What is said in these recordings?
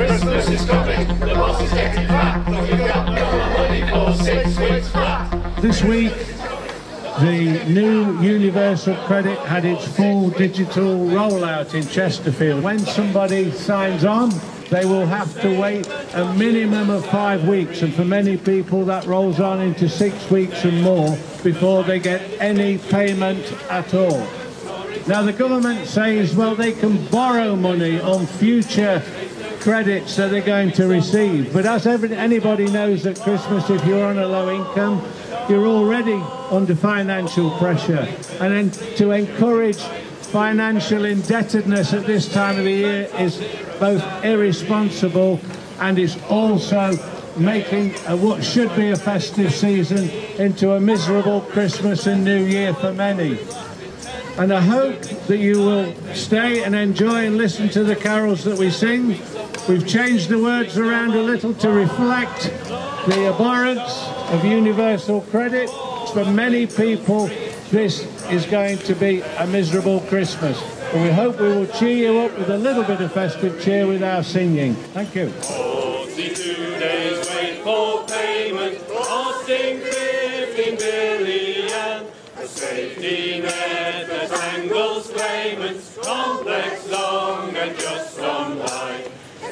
Christmas is coming, the boss is getting fat, no money for six weeks flat. This week, the new Universal Credit had its full digital rollout in Chesterfield. When somebody signs on, they will have to wait a minimum of five weeks, and for many people that rolls on into six weeks and more before they get any payment at all. Now the government says, well, they can borrow money on future credits that they're going to receive. But as every, anybody knows at Christmas, if you're on a low income, you're already under financial pressure. And then to encourage financial indebtedness at this time of the year is both irresponsible and is also making a, what should be a festive season into a miserable Christmas and New Year for many. And I hope that you will stay and enjoy and listen to the carols that we sing. We've changed the words around a little to reflect the abhorrence of universal credit. For many people, this is going to be a miserable Christmas. And we hope we will cheer you up with a little bit of festive cheer with our singing. Thank you. 42 days wait for payment, costing 15 billion. Safety net claimants, complex,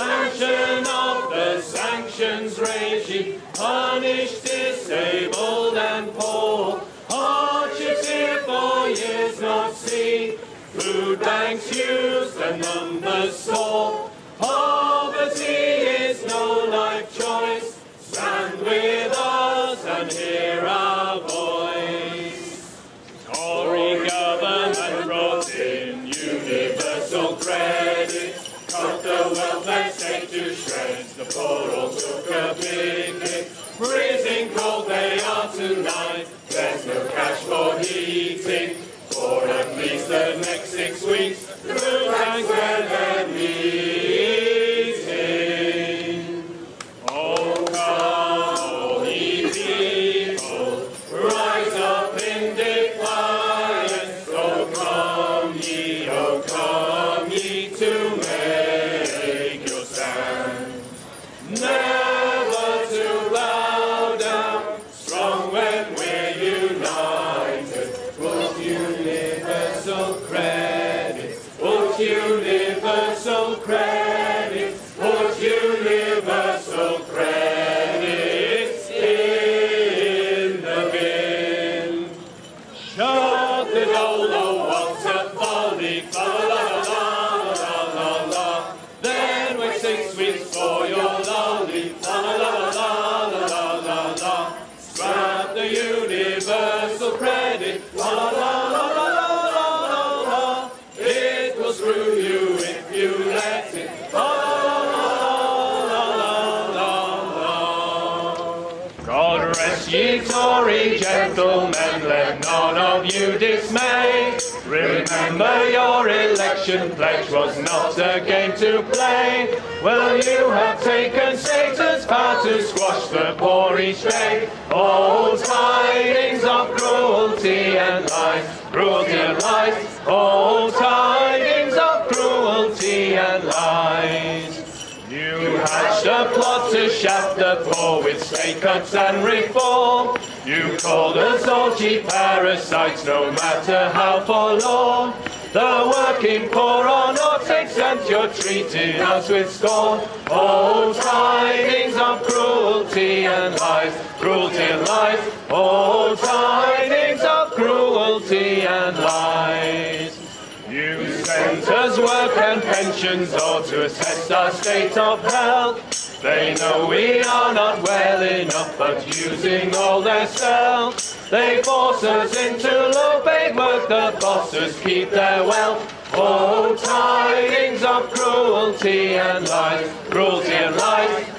Sanction of the sanctions regime, punish disabled and poor. Hardships here for years not seen, food banks used and numbers soar. Poverty is no life choice. Stand with us and hear our voice. Tory government brought in universal credit. Cut the welfare state to shreds. The poor all took a big. Freezing cold they are tonight. There's no cash for heating. For at least the next six weeks, through banks where Lolo Walter Folly, Tory gentlemen, let none of you dismay. Remember your election pledge was not a game to play. Well, you have taken Satan's power to squash the poor each day. All tidings of cruelty and lies, cruelty and lies. All shaft the poor with state cuts and reform. You called us all cheap parasites, no matter how forlorn. The working poor are not exempt, you're treating us with scorn. All tidings of cruelty and lies, cruelty and lies. All tidings of cruelty and lies. You sent us work and pensions all to assess our state of health. They know we are not well enough, but using all their self. They force us into low-paid work, the bosses keep their wealth. Oh, tidings of cruelty and lies, cruelty and lies.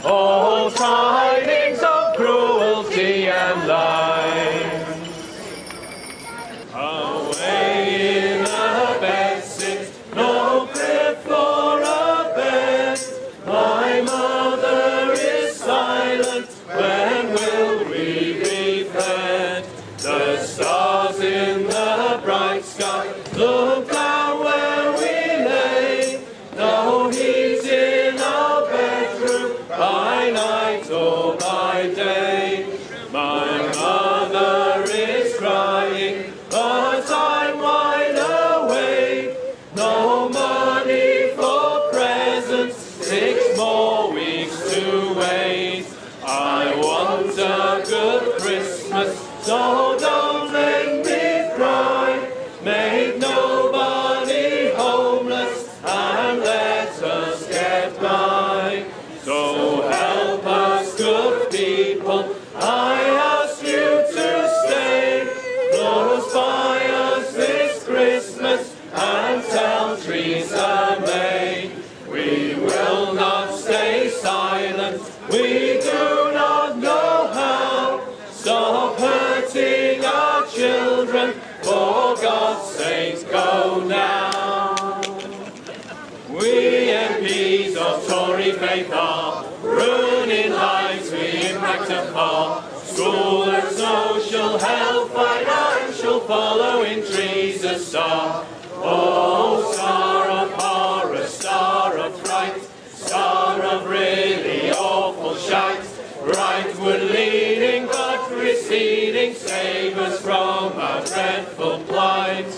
Faith ruining lives we impact apart. School and social health, financial following trees a star. Oh, star of horror, star of fright, star of really awful shite. Rightward leading, God receding, save us from our dreadful plight.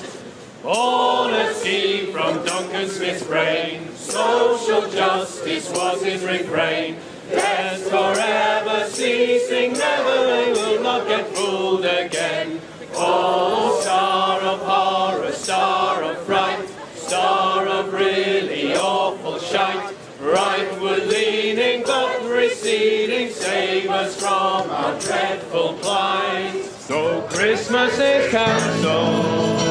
Born at sea from Duncan Smith's brain, social justice was his refrain. Death forever ceasing, never they will not get fooled again. Oh, star of horror, star of fright, star of really awful shite. Rightward leaning, but receding, save us from our dreadful plight. So Christmas is cancelled.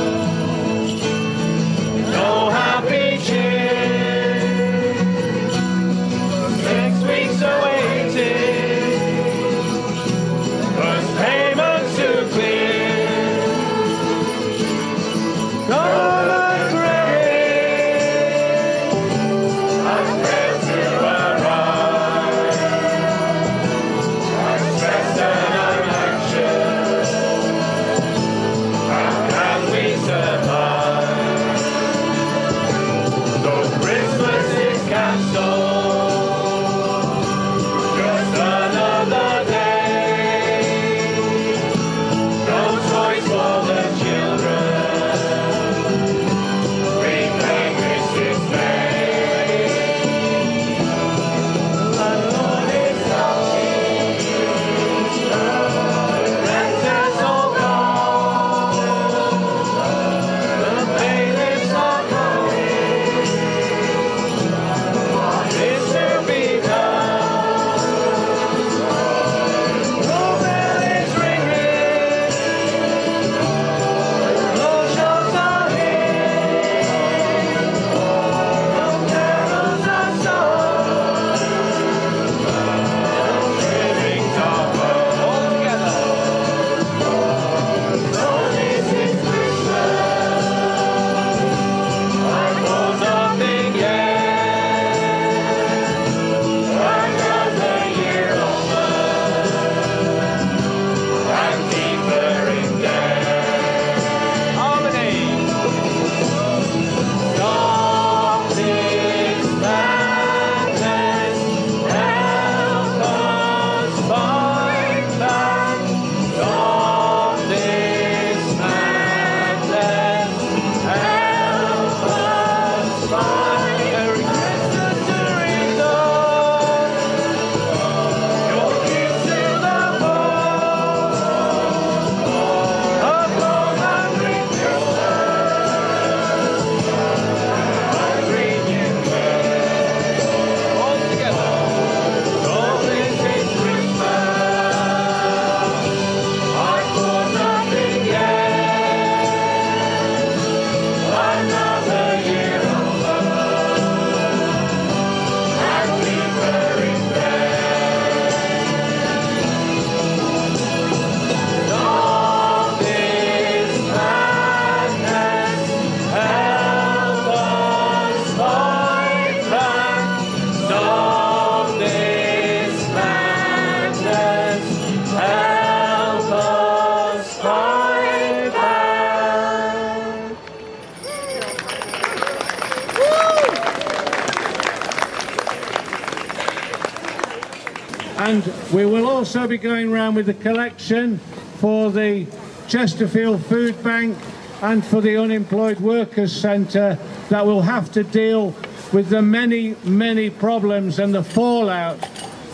And we will also be going around with the collection for the Chesterfield Food Bank and for the Unemployed Workers Centre that will have to deal with the many, many problems and the fallout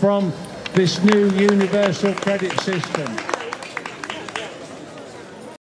from this new universal credit system.